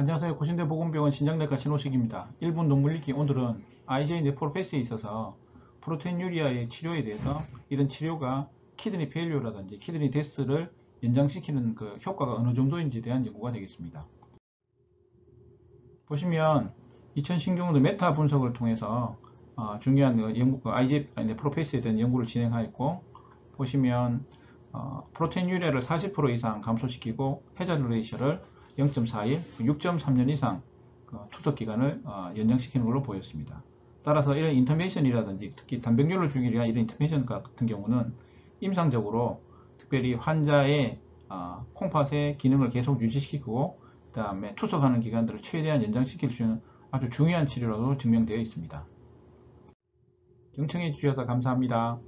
안녕하세요. 고신대 복음병원 신장내과 신호식입니다. 1분 논문읽기 오늘은 IJ 네프로패스에 있어서 proteinuria의 치료에 대해서 이런 치료가 kidney failure라든지 kidney death를 연장시키는 그 효과가 어느 정도인지에 대한 연구가 되겠습니다. 보시면 2010년도 메타 분석을 통해서 어, 중요한 그 연구, 그 IJ 네프로패스에 대한 연구를 진행하였고 보시면 어, proteinuria를 40% 이상 감소시키고 hazard ratio를 0.41, 6.3년 이상 그 투석 기간을 어, 연장시키는 걸로 보였습니다. 따라서 이런 인터메이션이라든지 특히 단백뇨를 주기 위한 이런 인터메이션 같은 경우는 임상적으로 특별히 환자의 어, 콩팥의 기능을 계속 유지시키고 그 다음에 투석하는 기간들을 최대한 연장시킬 수 있는 아주 중요한 치료로 증명되어 있습니다. 경청해 주셔서 감사합니다.